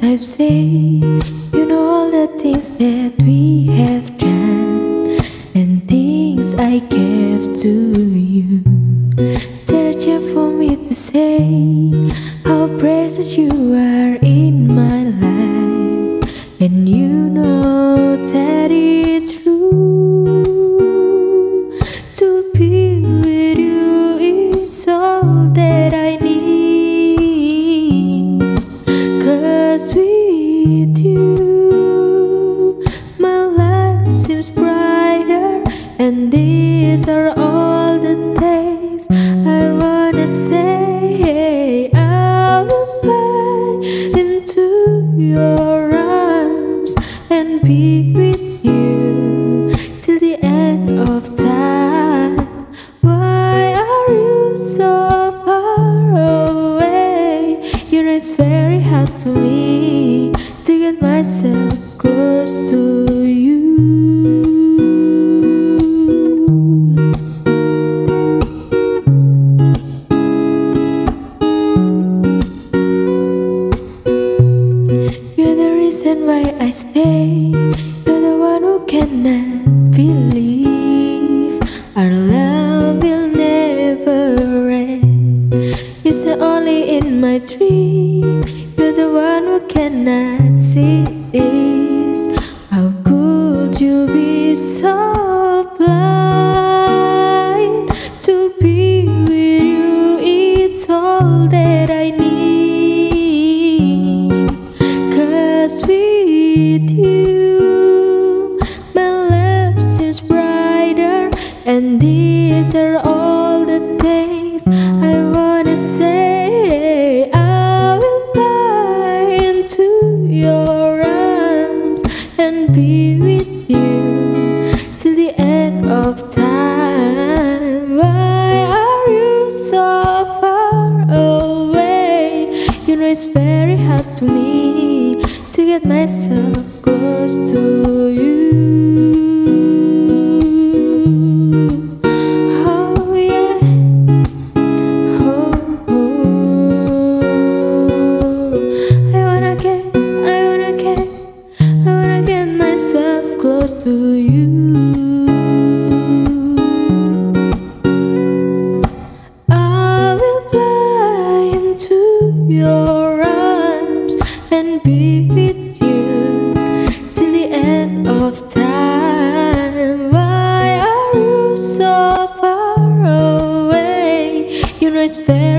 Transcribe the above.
I've said, you know all the things that we have done, and things I gave to you. And these are all reason why I stay. You're the one who cannot believe our love will never end. It's only in my dream. You're the one who cannot see this. And these are all the things I wanna say. I will fly into your arms and be with you till the end of time. Why are you so far away? You know it's very hard to me to get myself with you till the end of time. Why are you so far away? You know it's very